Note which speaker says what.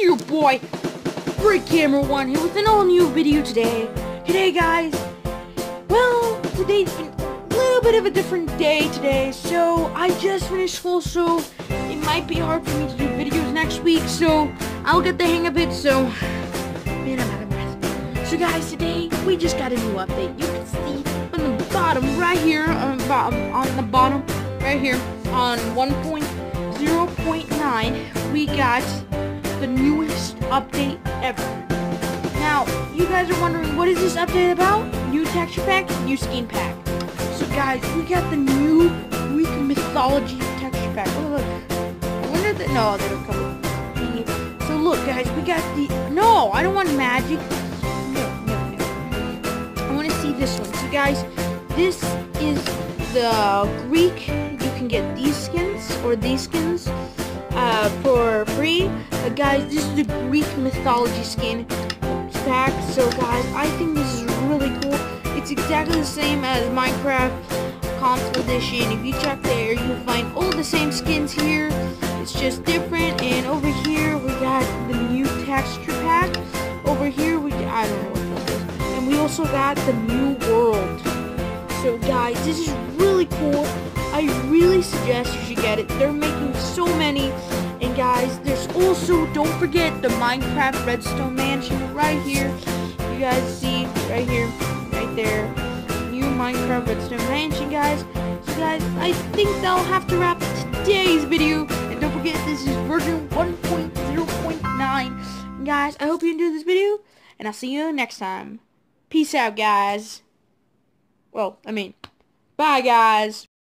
Speaker 1: is your boy, Break Camera One here with an all new video today. Today, guys, well, today's been a little bit of a different day today. So I just finished school, so it might be hard for me to do videos next week. So I'll get the hang of it. So man, I'm out of breath. So guys, today we just got a new update. You can see on the bottom right here, on bottom, on the bottom right here on 1.0.9, we got the newest update ever. Now, you guys are wondering, what is this update about? New texture pack, new skin pack. So guys, we got the new Greek mythology texture pack. Oh look, I wonder that, no, they don't come So look guys, we got the, no, I don't want magic. No, no, no. I want to see this one. So guys, this is the Greek, you can get these skins, or these skins, uh, for free. Uh, guys, this is the Greek mythology skin pack. So guys, I think this is really cool. It's exactly the same as Minecraft console edition. If you check there, you'll find all the same skins here. It's just different. And over here, we got the new texture pack. Over here, we I don't know what this is. And we also got the new world. So guys, this is really cool. I really suggest you should get it. They're making so many. And guys, there's also, don't forget the Minecraft Redstone Mansion right here. You guys see right here, right there. New Minecraft Redstone Mansion, guys. So guys, I think that'll have to wrap today's video. And don't forget, this is version 1.0.9. Guys, I hope you enjoyed this video. And I'll see you next time. Peace out, guys. Well, I mean, bye, guys.